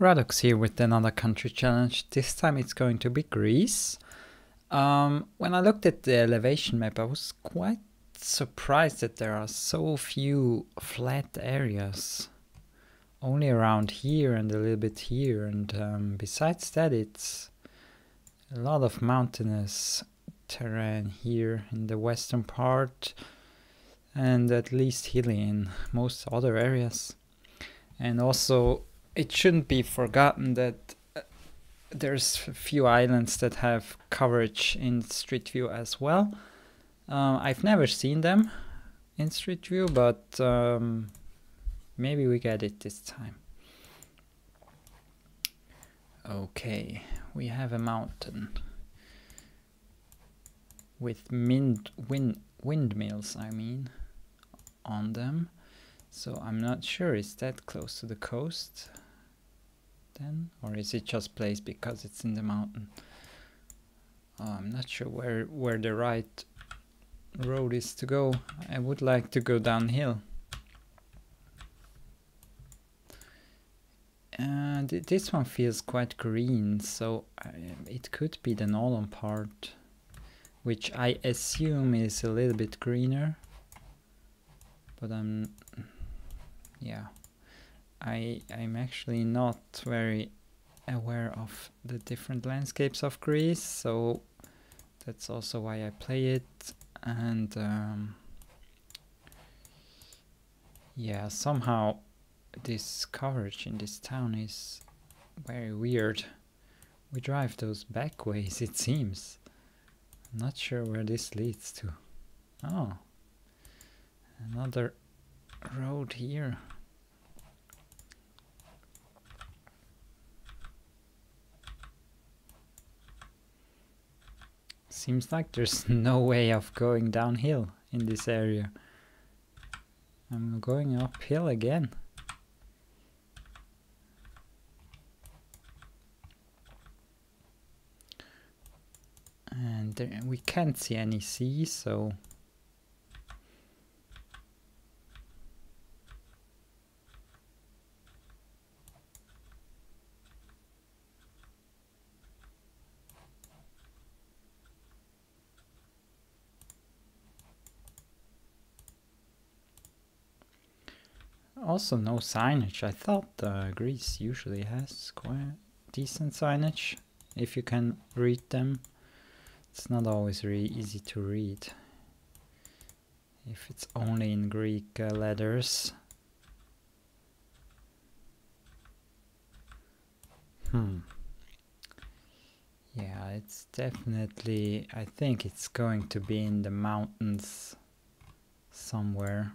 Radox here with another country challenge. This time it's going to be Greece. Um, when I looked at the elevation map, I was quite surprised that there are so few flat areas. Only around here and a little bit here. And um, besides that, it's a lot of mountainous terrain here in the western part and at least hilly in most other areas. And also it shouldn't be forgotten that uh, there's a few islands that have coverage in Street View as well. Uh, I've never seen them in Street View, but um, maybe we get it this time. Okay, we have a mountain with wind, wind, windmills, I mean, on them. So I'm not sure, is that close to the coast? Then? Or is it just placed because it's in the mountain? Oh, I'm not sure where, where the right road is to go. I would like to go downhill. And th this one feels quite green, so I, it could be the northern part, which I assume is a little bit greener. But I'm, yeah. I I'm actually not very aware of the different landscapes of Greece, so that's also why I play it. And um, yeah, somehow this coverage in this town is very weird. We drive those back ways, it seems. Not sure where this leads to. Oh, another road here. Seems like there's no way of going downhill in this area. I'm going uphill again. And there, we can't see any sea, so also no signage. I thought uh, Greece usually has quite decent signage if you can read them. It's not always really easy to read if it's only in Greek uh, letters. Hmm. Yeah, it's definitely, I think it's going to be in the mountains somewhere.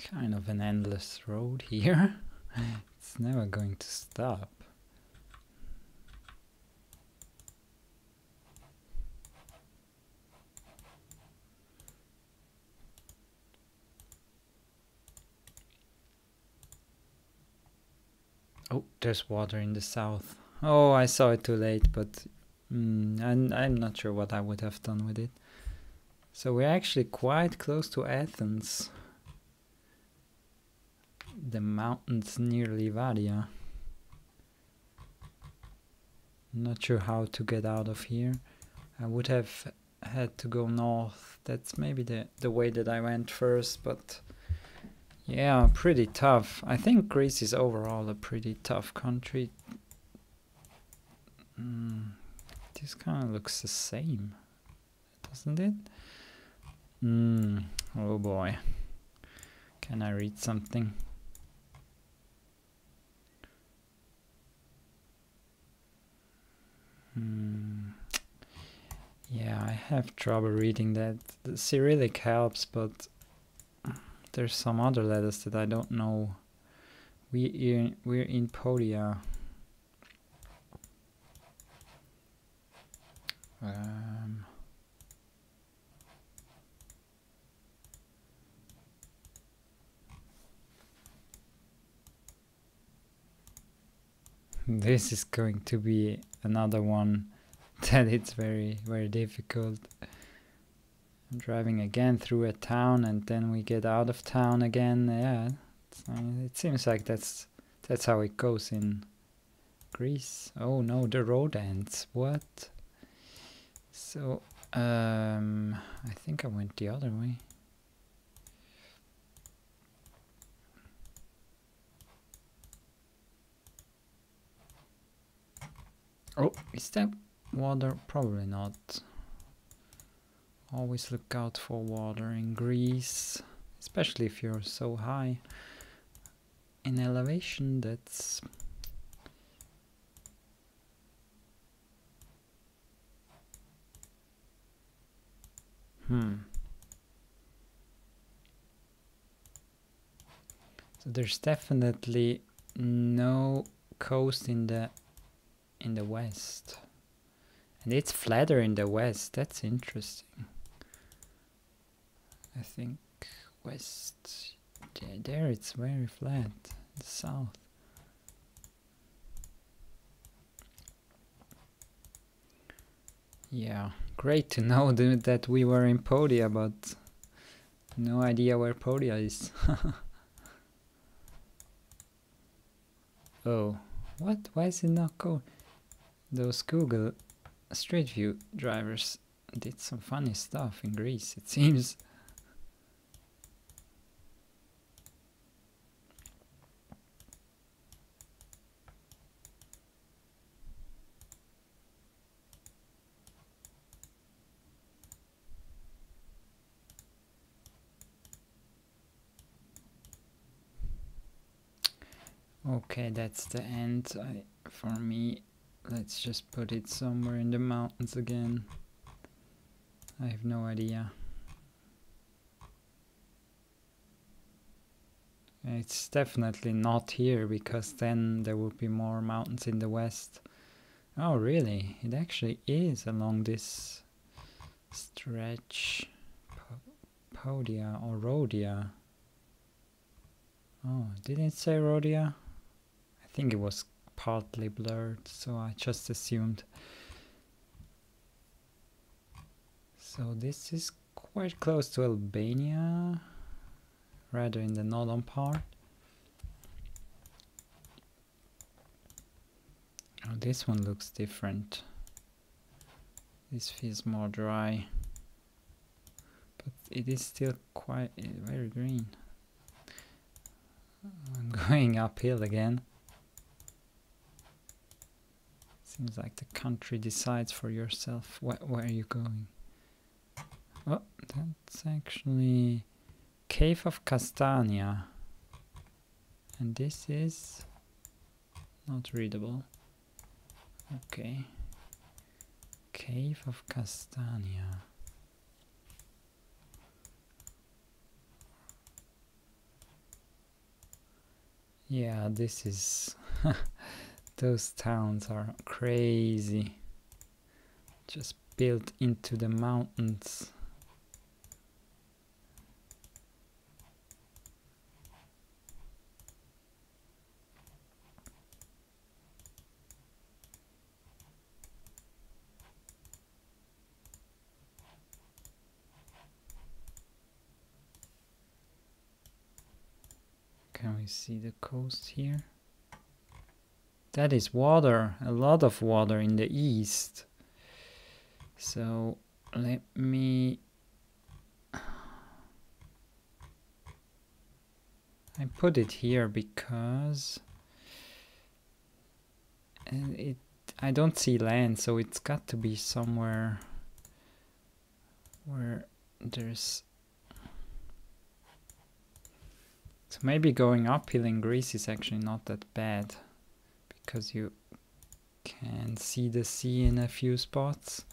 Kind of an endless road here. it's never going to stop. Oh, there's water in the south. Oh, I saw it too late, but mm, I'm, I'm not sure what I would have done with it. So we're actually quite close to Athens the mountains near Livadia. Not sure how to get out of here. I would have had to go north. That's maybe the, the way that I went first, but yeah, pretty tough. I think Greece is overall a pretty tough country. Mm, this kind of looks the same, doesn't it? Mm, oh boy. Can I read something? Hmm. Yeah, I have trouble reading that. The Cyrillic helps, but there's some other letters that I don't know. We we're in Podia. Um, this is going to be another one that it's very very difficult. I'm driving again through a town and then we get out of town again. Yeah, it seems like that's that's how it goes in Greece. Oh no, the road ends. What? So um, I think I went the other way. Oh, is that water? Probably not. Always look out for water in Greece, especially if you're so high in elevation. That's hmm. So there's definitely no coast in the in the west. And it's flatter in the west. That's interesting. I think west there, there it's very flat. The south. Yeah, great to know that we were in Podia, but no idea where Podia is. oh, what? Why is it not going? Those Google Street View drivers did some funny stuff in Greece, it seems. Okay, that's the end I, for me. Let's just put it somewhere in the mountains again. I have no idea. It's definitely not here because then there would be more mountains in the west. Oh really? It actually is along this stretch. Podia or Rhodia. Oh, didn't it say Rhodia? I think it was partly blurred, so I just assumed. So this is quite close to Albania, rather in the northern part. Oh, this one looks different. This feels more dry, but it is still quite uh, very green. I'm going uphill again. Seems like the country decides for yourself wh where are you going. Oh, that's actually Cave of Castania. And this is not readable. Okay. Cave of Castania. Yeah, this is Those towns are crazy. Just built into the mountains. Can we see the coast here? That is water, a lot of water in the east. So let me... I put it here because it I don't see land, so it's got to be somewhere where there's so maybe going uphill in Greece is actually not that bad because you can see the sea in a few spots.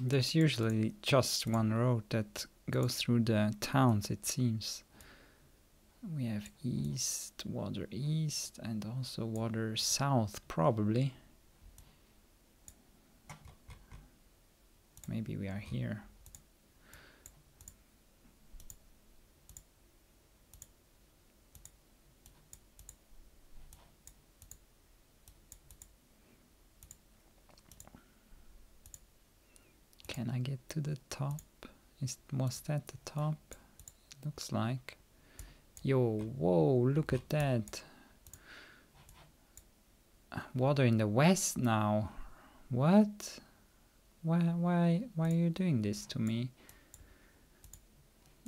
There's usually just one road that goes through the towns, it seems. We have east, water east, and also water south, probably. Maybe we are here. Can I get to the top? Is was that the top? looks like. Yo, whoa, look at that. Water in the west now. What? Why why why are you doing this to me?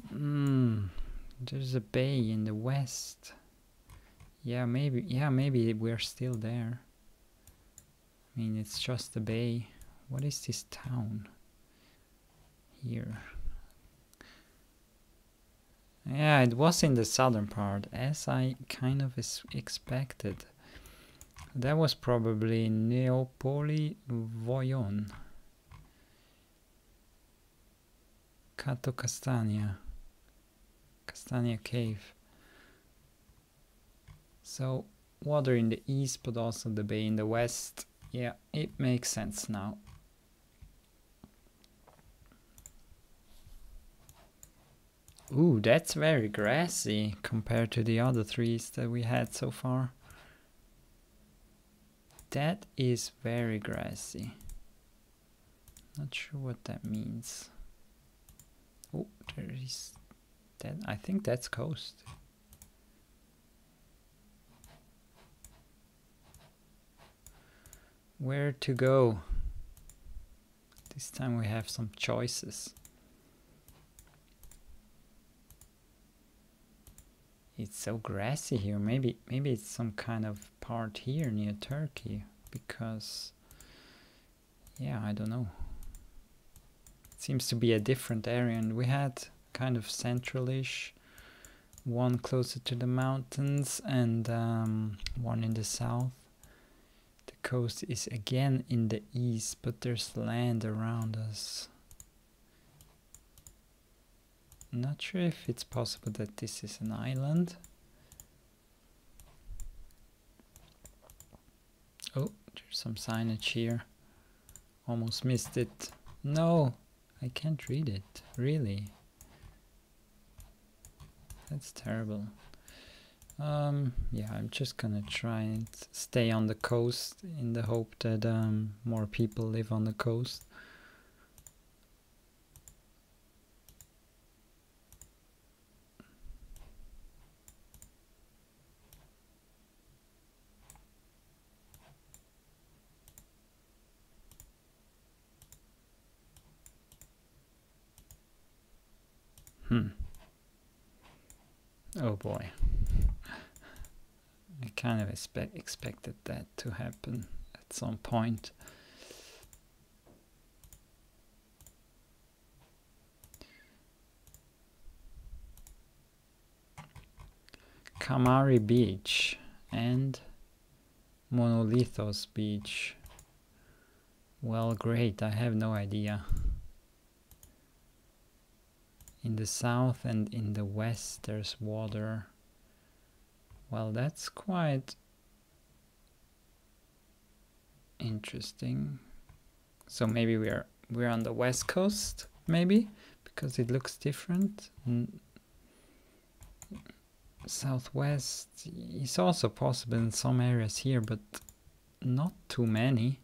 Hmm. There's a bay in the west. Yeah, maybe yeah, maybe we're still there. I mean it's just a bay. What is this town? Here. Yeah, it was in the southern part, as I kind of expected. That was probably Neopoli Voyon. Kato Castagna. Castagna Cave. So, water in the east, but also the bay in the west. Yeah, it makes sense now. Ooh, that's very grassy compared to the other trees that we had so far. That is very grassy. Not sure what that means. Oh, there is that. I think that's coast. Where to go? This time we have some choices. It's so grassy here. Maybe maybe it's some kind of part here near Turkey because yeah, I don't know. It seems to be a different area and we had kind of centralish one closer to the mountains and um, one in the south. The coast is again in the east, but there's land around us. Not sure if it's possible that this is an island. Oh, there's some signage here. Almost missed it. No, I can't read it, really. That's terrible. Um, yeah, I'm just gonna try and stay on the coast in the hope that um, more people live on the coast. Hmm. Oh boy. I kind of expect expected that to happen at some point. Kamari Beach and Monolithos Beach. Well, great. I have no idea in the south and in the west there's water. Well that's quite interesting. So maybe we are we're on the west coast maybe because it looks different. Southwest is also possible in some areas here but not too many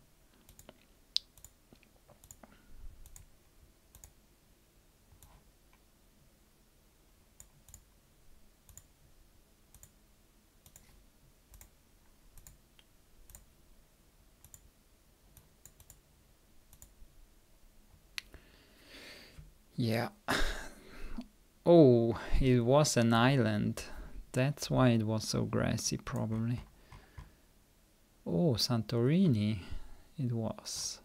Yeah. Oh, it was an island. That's why it was so grassy, probably. Oh, Santorini it was.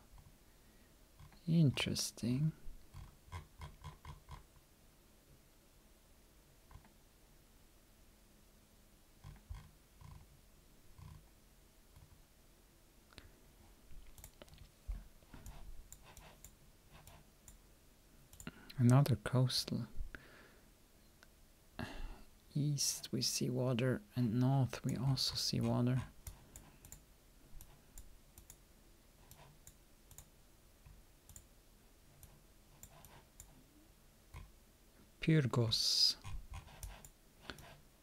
Interesting. Another coastal. East we see water and north we also see water. Pyrgos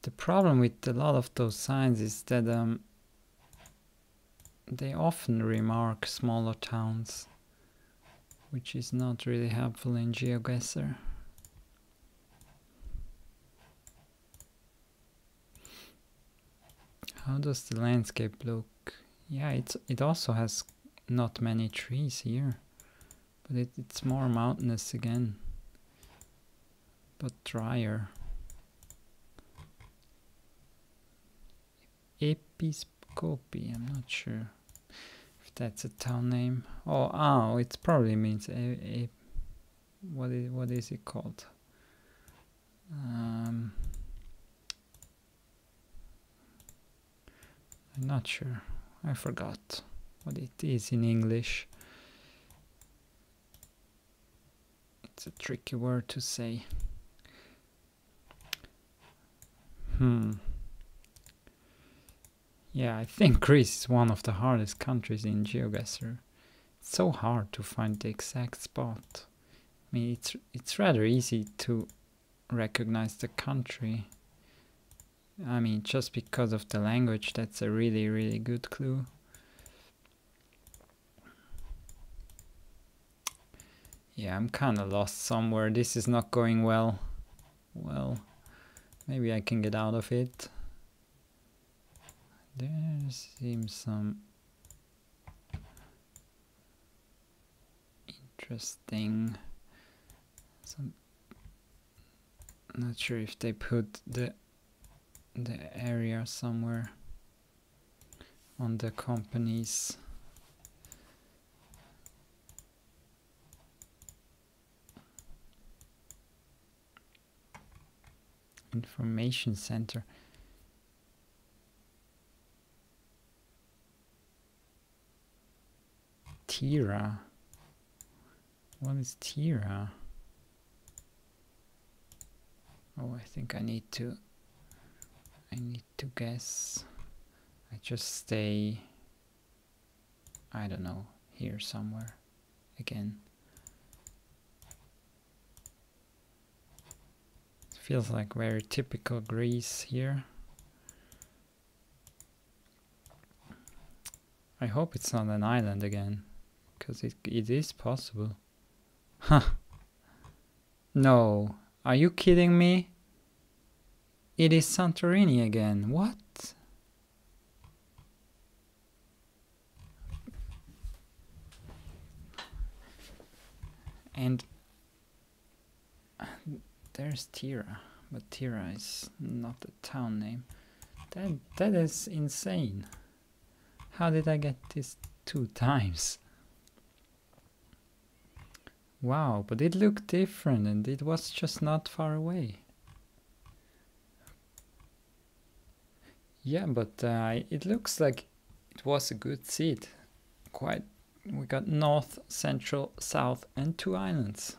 the problem with a lot of those signs is that um, they often remark smaller towns which is not really helpful in GeoGuessr. How does the landscape look? Yeah, it's it also has not many trees here, but it, it's more mountainous again, but drier. Episcopi, I'm not sure if that's a town name. Oh, oh, it probably means a, a what is what is it called? Um, I'm not sure. I forgot what it is in English. It's a tricky word to say. Hmm. Yeah, I think Greece is one of the hardest countries in GeoGuessr. It's so hard to find the exact spot. I mean, it's it's rather easy to recognize the country. I mean, just because of the language, that's a really, really good clue. Yeah, I'm kind of lost somewhere. This is not going well. Well, maybe I can get out of it. There seems some interesting some not sure if they put the the area somewhere on the companies information center Tira what is Tira Oh, I think I need to I need to guess. I just stay I don't know, here somewhere again. It feels like very typical Greece here. I hope it's not an island again, because it, it is possible. Huh. No, are you kidding me? It is Santorini again. What? And there's Tira, but Tira is not a town name. That that is insane. How did I get this two times? Wow, but it looked different and it was just not far away. Yeah, but uh, it looks like it was a good seed. Quite, we got north, central, south, and two islands.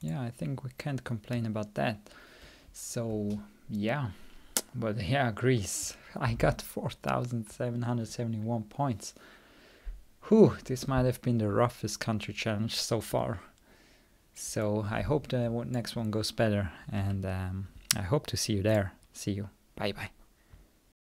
Yeah, I think we can't complain about that. So, yeah, but yeah, Greece. I got 4,771 points. Whew, this might have been the roughest country challenge so far. So I hope the next one goes better, and um, I hope to see you there. See you. Bye bye.